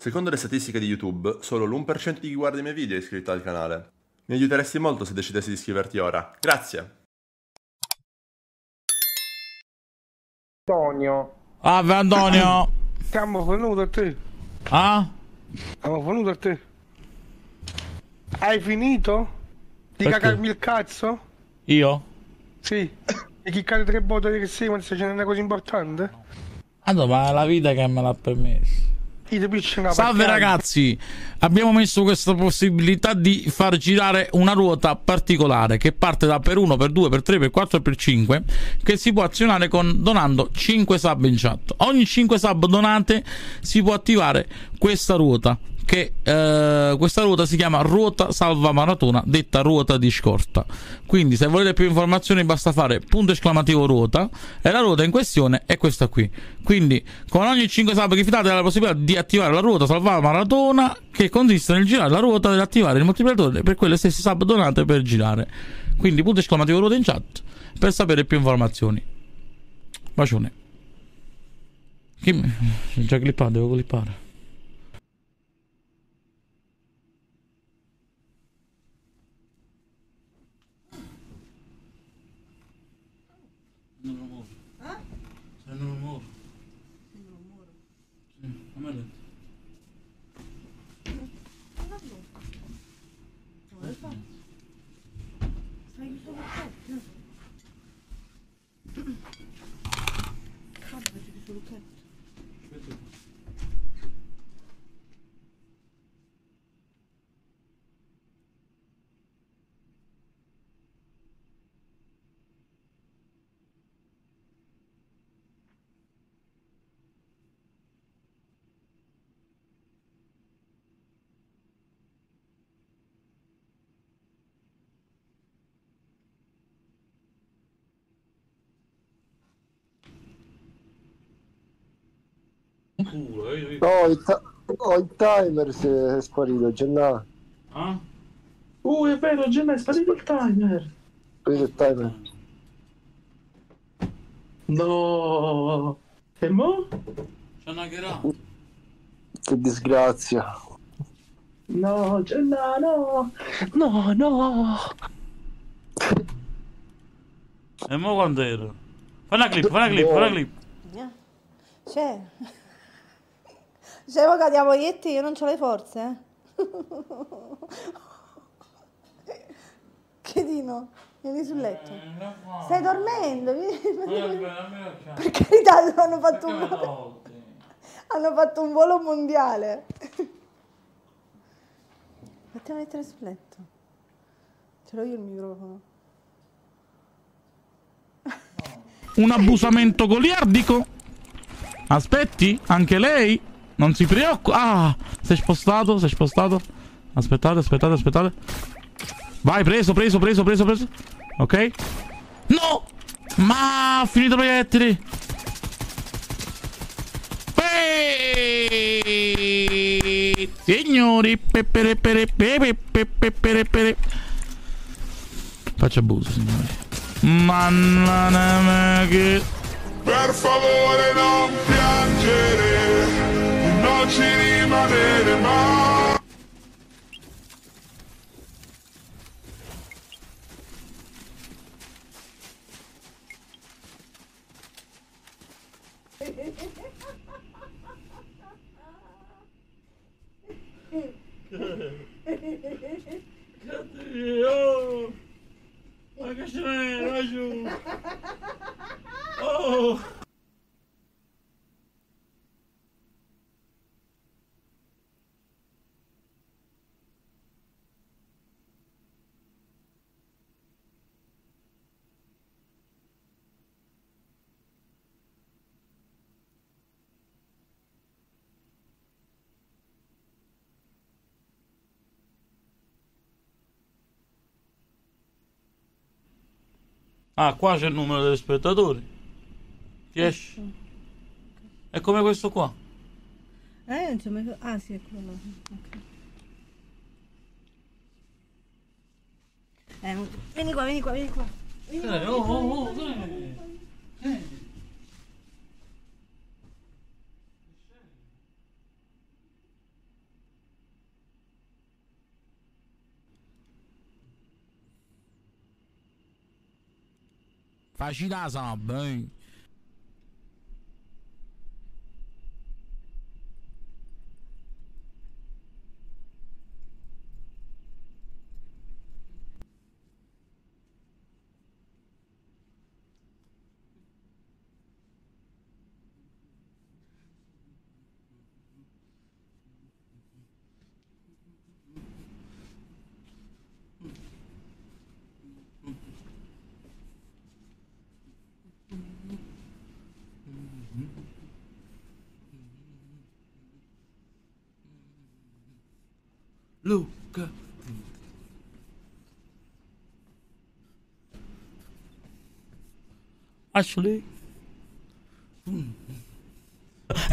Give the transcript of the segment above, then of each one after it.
Secondo le statistiche di YouTube, solo l'1% di chi guarda i miei video è iscritto al canale. Mi aiuteresti molto se decidessi di iscriverti ora. Grazie! Antonio. Ah, Antonio! Siamo venuti a te. Ah? Siamo venuti a te. Hai finito? Di Perché? cagarmi il cazzo? Io? Sì. E chi cade tre botte che sei, ma se c'è una cosa importante? Allora, ma è la vita che me l'ha permesso. Salve ragazzi, abbiamo messo questa possibilità di far girare una ruota particolare che parte da per 1, per 2, per 3, per 4 e per 5 che si può azionare con, donando 5 sub in chat. Ogni 5 sub donate si può attivare questa ruota che eh, questa ruota si chiama ruota salva maratona detta ruota di scorta. Quindi se volete più informazioni basta fare punto esclamativo ruota e la ruota in questione è questa qui. Quindi con ogni 5 sub che fidate la possibilità di attivare la ruota salva maratona che consiste nel girare la ruota ed attivare il moltiplicatore per quelle stesse sub donate per girare. Quindi punto esclamativo ruota in chat per sapere più informazioni. Bacione. Chi già clippato devo clippare Non lo muovo. Se non lo muovo. Se non lo muovo. Sì, a me lento. Culo, eh, No, il, ta- no, il timer si è sparito, Gennaro. Ah? Uh, è vero, Gemma, è sparito il timer. Sparito il timer. No. E mo? C'è una ghera. Che disgrazia. No, Gemma, no. No, no. E mo quando ero? Fai una clip, fai una clip, fai una clip. C'è. C'è ora diamo ietti, io non ho le forze. eh. Che dino? Vieni sul letto. Stai dormendo? Vieni- Per carità, hanno fatto un volo. Hanno fatto un volo mondiale. Fatti mettere sul letto. Ce l'ho io il microfono. Un abusamento goliardico. Aspetti, anche lei. Non si preoccupa. Ah, si è spostato, si è spostato. Aspettate, aspettate, aspettate. Vai, preso, preso, preso, preso, preso. Ok. No! Ma ha finito i proiettili. Eeeh! Signori, pepere, pere, pepe, pepe, pere, pere. Faccio abuso, signori. Manna che... Per favore non piangere, non ci rimanere mai. Oh, ma che c'è laggiù? Oh! Ah, qua c'è il numero degli spettatori. Ti esce? È come questo qua. Eh, non mai... Ah, sì, è quello là. Ok. Eh, vieni qua, vieni qua, vieni qua. Vieni qua, Eh, vieni oh, qua, oh, vieni oh, qua, vieni qua. eh. Eh. Faz as bem. Luca. Ashley. Hmm.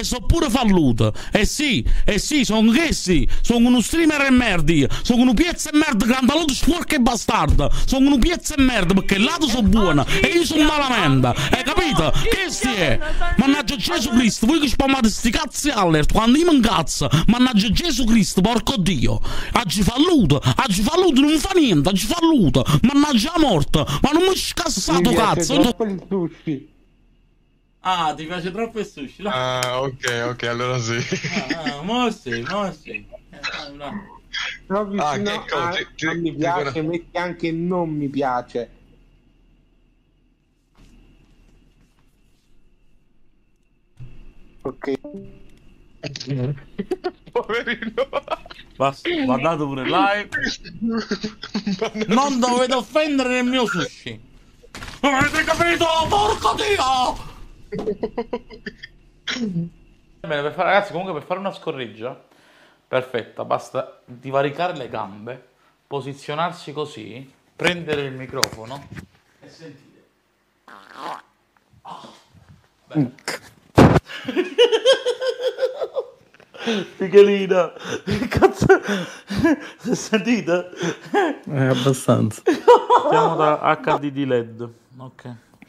E so pure falluto. E sì, e sì, sono che sì. Sono uno streamer e merdi. Sono uno piezza e merda grandalodo sporco e bastardo. Sono uno piezza e merda perché il lato sono buono e io sono malamente. Hai capito? Che è? Mannaggia Gesù Cristo, voi che spammate sti cazzi allert quando io mi incazzo. Mannaggia Gesù Cristo, porco Dio. Oggi falluto, oggi falluto non fa niente, oggi falluto. Mannaggia la morte. Ma non mi scassato cazzo. Ah, ti piace troppo il sushi? No? Ah, ok, ok, allora sì. Ah, ah, mo sì, mo sì. Eh, dai. No, vicino Ah, che cosa? a Ti- ti- non mi ti piace, ricordo- metti anche non mi piace. Ok. Poverino. Basta, guardate pure live. Non dovete offendere il mio sushi. Avete capito? Porco Dio! Bene, per fare, ragazzi, comunque per fare una scorreggia perfetta, basta divaricare le gambe, posizionarsi così, prendere il microfono e sentire. Bene. Michelina, che cazzo, sentite? Eh, abbastanza. Siamo da HDD LED. Ok.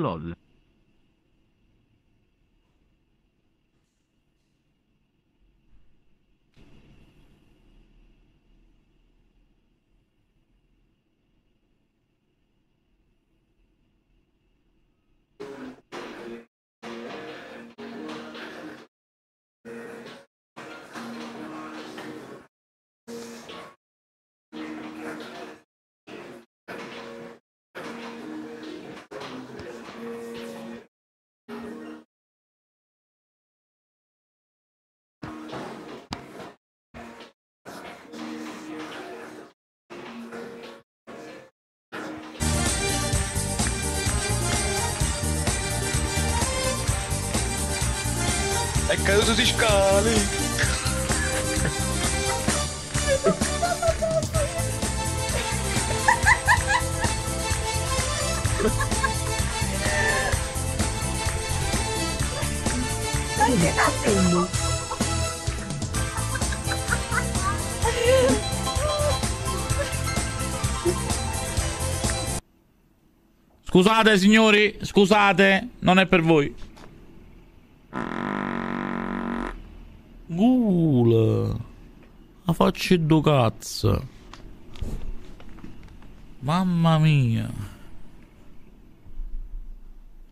lal, È caduto di scale. Scusate signori, scusate, non è per voi. Gula. La faccia do cazzo. Mamma mia.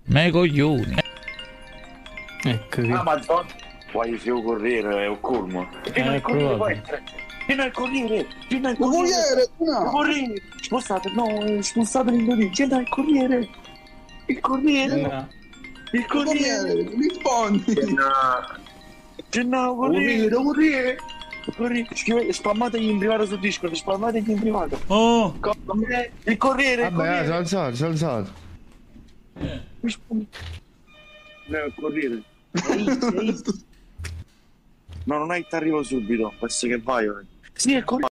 Me coglioni. Ecco che... Ah, madonna. Poi se io corriere è un colmo. Fino al corriere può essere. Fino al corriere. Fino al corriere. Il corriere. Spostate, no, spostate l'indovinio. Fino al corriere. Il corriere. Il corriere. Rispondi. Gennaro, corriere, corriere. Corriere. Scrivete, spammategli in privato su Discord, spammategli in privato. Oh. Corriere. Il corriere, il Vabbè, si è corriere. alzato, si è alzato. Il corriere. Ehi, ehi. No, non è che ti arrivo subito, penso che vai. ora. Sì, è corriere.